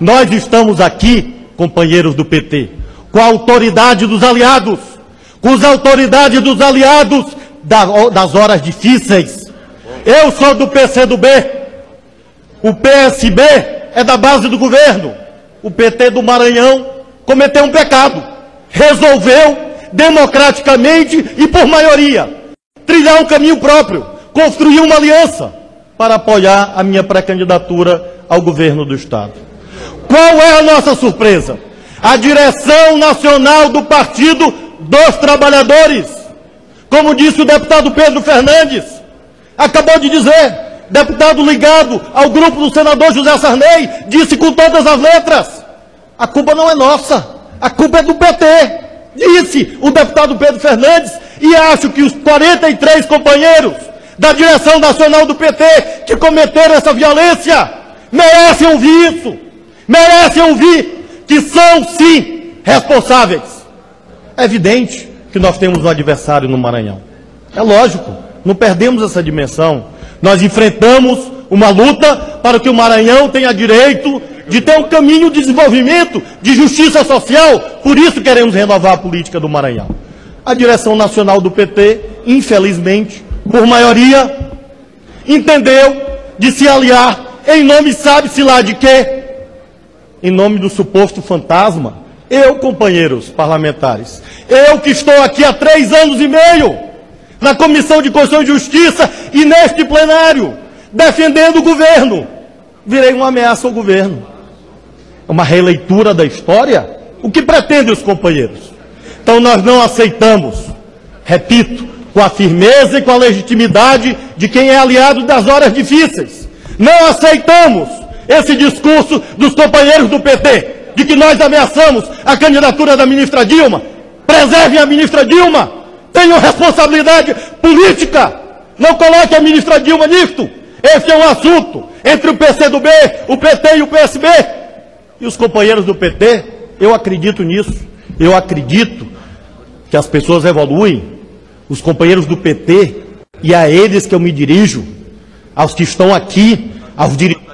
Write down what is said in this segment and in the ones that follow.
Nós estamos aqui, companheiros do PT, com a autoridade dos aliados, com as autoridades dos aliados das horas difíceis. Eu sou do PCdoB, o PSB é da base do governo, o PT do Maranhão cometeu um pecado, resolveu democraticamente e por maioria trilhar um caminho próprio, construir uma aliança para apoiar a minha pré-candidatura ao governo do Estado. Qual é a nossa surpresa? A direção nacional do Partido dos Trabalhadores, como disse o deputado Pedro Fernandes, acabou de dizer, deputado ligado ao grupo do senador José Sarney, disse com todas as letras: a culpa não é nossa, a culpa é do PT. Disse o deputado Pedro Fernandes, e acho que os 43 companheiros da direção nacional do PT que cometeram essa violência merecem ouvir isso, merecem ouvir que são sim responsáveis. É evidente que nós temos um adversário no Maranhão. É lógico, não perdemos essa dimensão. Nós enfrentamos uma luta para que o Maranhão tenha direito de ter um caminho de desenvolvimento, de justiça social. Por isso queremos renovar a política do Maranhão. A direção nacional do PT, infelizmente, por maioria, entendeu de se aliar em nome sabe-se lá de quê? Em nome do suposto fantasma. Eu, companheiros parlamentares, eu que estou aqui há três anos e meio, na Comissão de Constituição e Justiça e neste plenário, defendendo o governo, virei uma ameaça ao governo. É uma releitura da história? O que pretendem os companheiros? Então nós não aceitamos, repito, com a firmeza e com a legitimidade de quem é aliado das horas difíceis. Não aceitamos esse discurso dos companheiros do PT, de que nós ameaçamos a candidatura da ministra Dilma. Preservem a ministra Dilma, tenham responsabilidade política. Não coloque a ministra Dilma nisto. Esse é um assunto entre o PCdoB, o PT e o PSB. E os companheiros do PT, eu acredito nisso. Eu acredito que as pessoas evoluem, os companheiros do PT, e a eles que eu me dirijo, aos que estão aqui, aos dirigentes.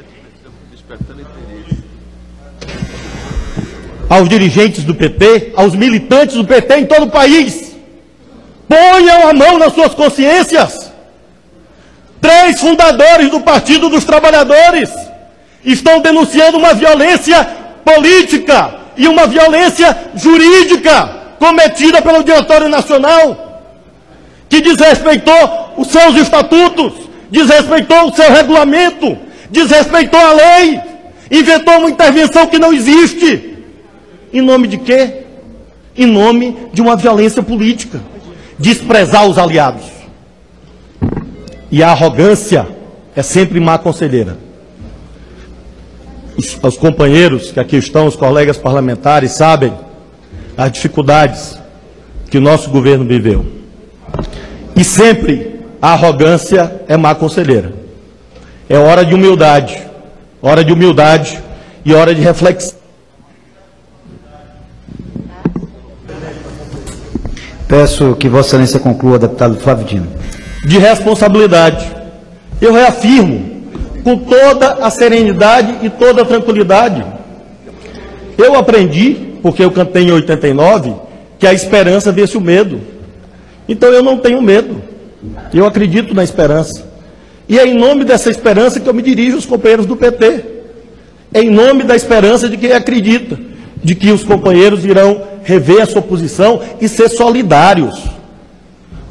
Aos dirigentes do PT, aos militantes do PT em todo o país. Ponham a mão nas suas consciências. Três fundadores do Partido dos Trabalhadores estão denunciando uma violência política e uma violência jurídica cometida pelo Diretório Nacional, que desrespeitou os seus estatutos, desrespeitou o seu regulamento, desrespeitou a lei, inventou uma intervenção que não existe. Em nome de quê? Em nome de uma violência política, desprezar os aliados. E a arrogância é sempre má conselheira. Os, os companheiros que aqui estão, os colegas parlamentares, sabem as dificuldades que o nosso governo viveu. E sempre a arrogância é má conselheira. É hora de humildade, hora de humildade e hora de reflexão. Peço que Vossa Excelência conclua, deputado Flávio Dino. De responsabilidade. Eu reafirmo, com toda a serenidade e toda a tranquilidade. Eu aprendi porque eu cantei em 89 que a esperança vence o medo. Então eu não tenho medo. Eu acredito na esperança. E é em nome dessa esperança que eu me dirijo aos companheiros do PT. É em nome da esperança de quem acredita, de que os companheiros irão rever a sua posição e ser solidários.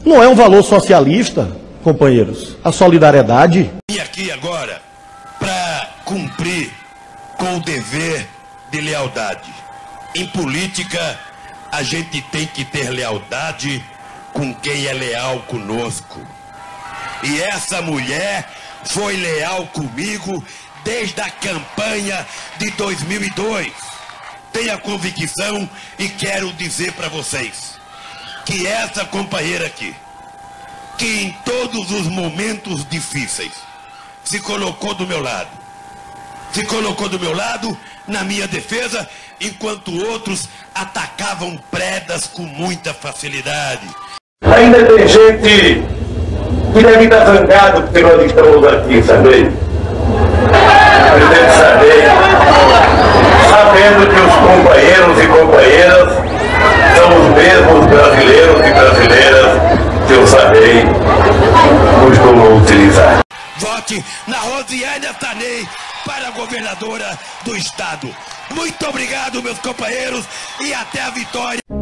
Não é um valor socialista, companheiros, a solidariedade. E aqui agora para cumprir com o dever de lealdade. Em política, a gente tem que ter lealdade com quem é leal conosco. E essa mulher foi leal comigo desde a campanha de 2002. Tenho a convicção e quero dizer para vocês que essa companheira aqui, que em todos os momentos difíceis se colocou do meu lado, se colocou do meu lado na minha defesa enquanto outros atacavam predas com muita facilidade. Ainda tem gente que deve estar zangado porque nós estamos aqui, sabe? Presidente companheiros e companheiras, são os mesmos brasileiros e brasileiras que eu sabei costumam utilizar. Vote na Rosiane Tanei para governadora do estado. Muito obrigado, meus companheiros, e até a vitória.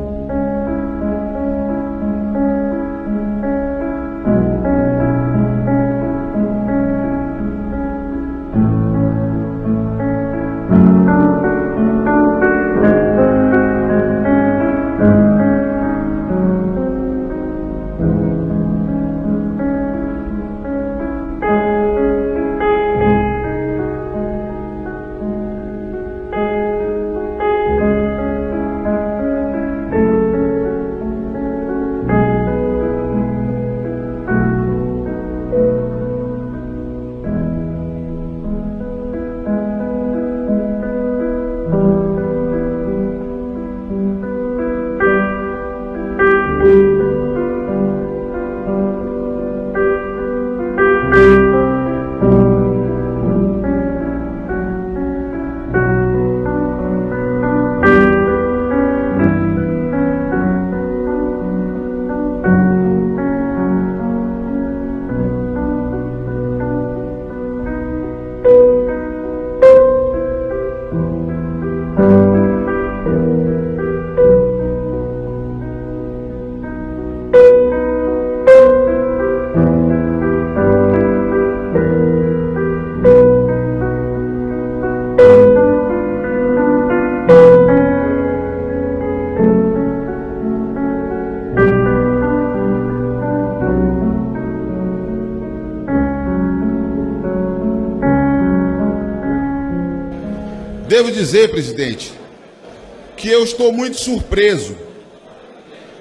Devo dizer, presidente, que eu estou muito surpreso.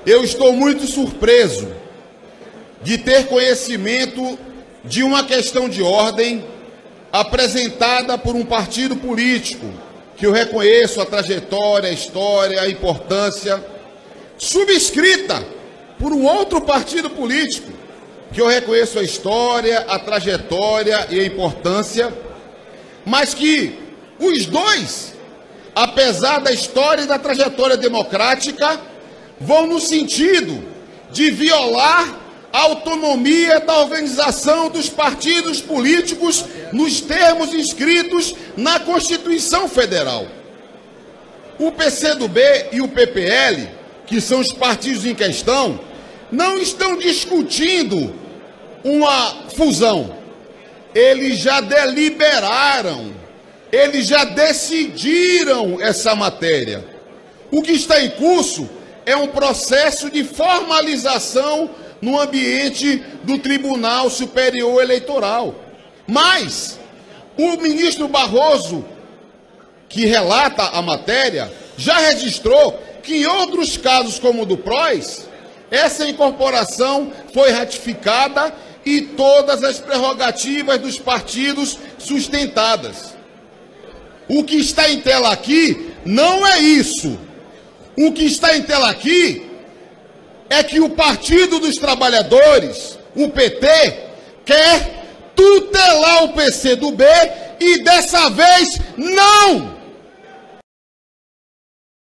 Eu estou muito surpreso de ter conhecimento de uma questão de ordem apresentada por um partido político que eu reconheço a trajetória, a história, a importância, subscrita por um outro partido político que eu reconheço a história, a trajetória e a importância, mas que os dois, apesar da história e da trajetória democrática, vão no sentido de violar a autonomia da organização dos partidos políticos nos termos inscritos na Constituição Federal. O PCdoB e o PPL, que são os partidos em questão, não estão discutindo uma fusão. Eles já deliberaram eles já decidiram essa matéria. O que está em curso é um processo de formalização no ambiente do Tribunal Superior Eleitoral. Mas o ministro Barroso, que relata a matéria, já registrou que em outros casos, como o do PROS, essa incorporação foi ratificada e todas as prerrogativas dos partidos sustentadas. O que está em tela aqui não é isso. O que está em tela aqui é que o Partido dos Trabalhadores, o PT, quer tutelar o PC do B e dessa vez não